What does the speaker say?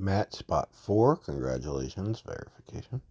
Matt Spot 4, congratulations, verification.